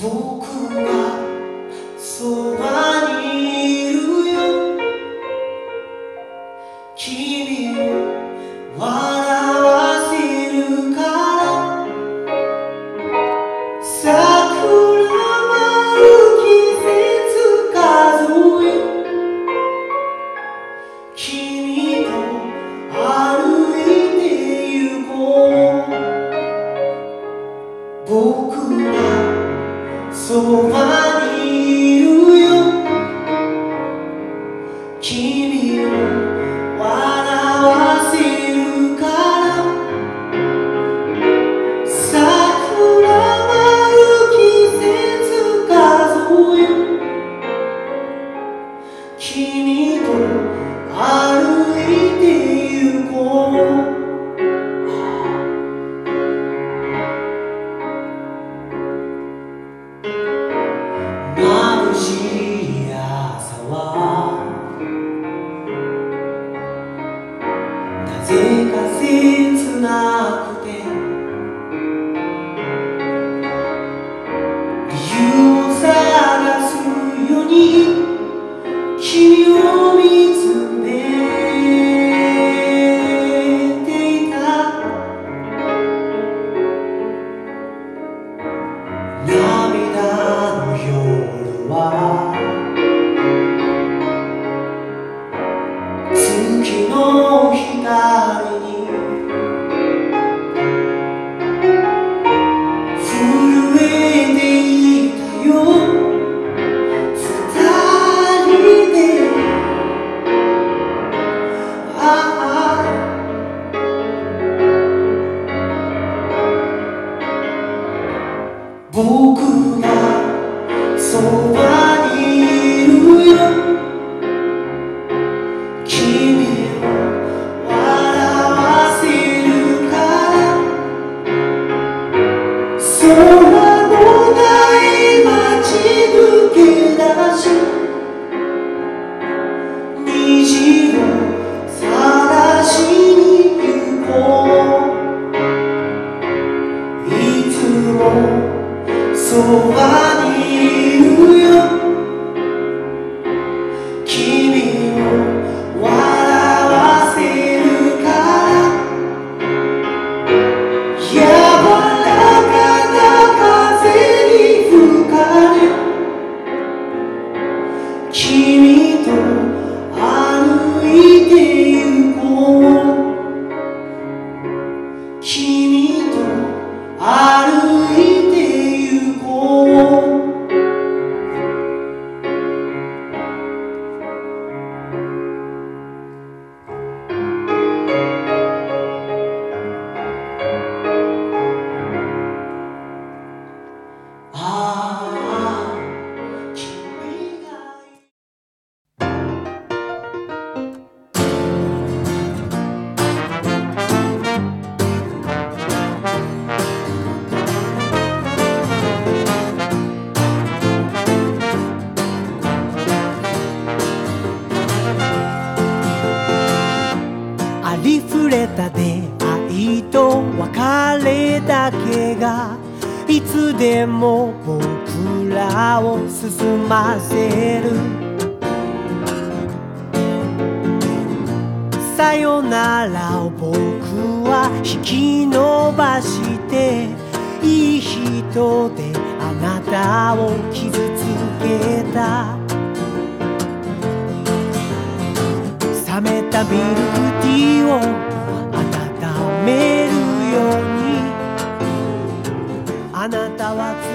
僕が君を手が切なく Soy. だけがいつでも僕らを進ませる」「さよならを僕は引き伸ばして」「いい人であなたを傷つけた」冷めたミルクティーをなたは